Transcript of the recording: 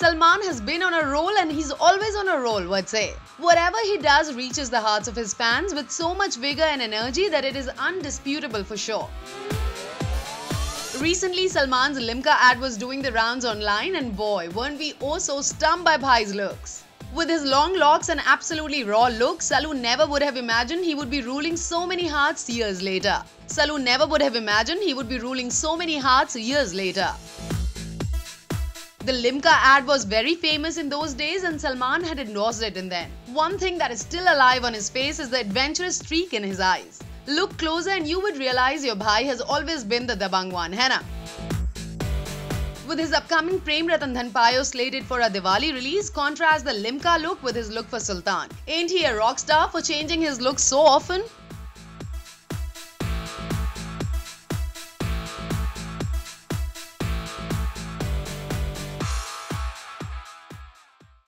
Salman has been on a roll and he's always on a roll, would say. Whatever he does reaches the hearts of his fans with so much vigor and energy that it is undisputable for sure. Recently, Salman's Limca ad was doing the rounds online, and boy, weren't we oh so stunned by Bhai's looks. With his long locks and absolutely raw look, Sallu never would have imagined he would be ruling so many hearts years later. Sallu never would have imagined he would be ruling so many hearts years later. The Limca ad was very famous in those days and Salman had endorsed it in then. One thing that is still alive on his face is the adventurous streak in his eyes. Look closer and you would realize your bhai has always been the dabang one, hai na? With his upcoming Prem Ratan Dhan Payo slated for a Diwali release, contrast the Limca look with his look for Sultan. Ain't he a rock star for changing his look so often?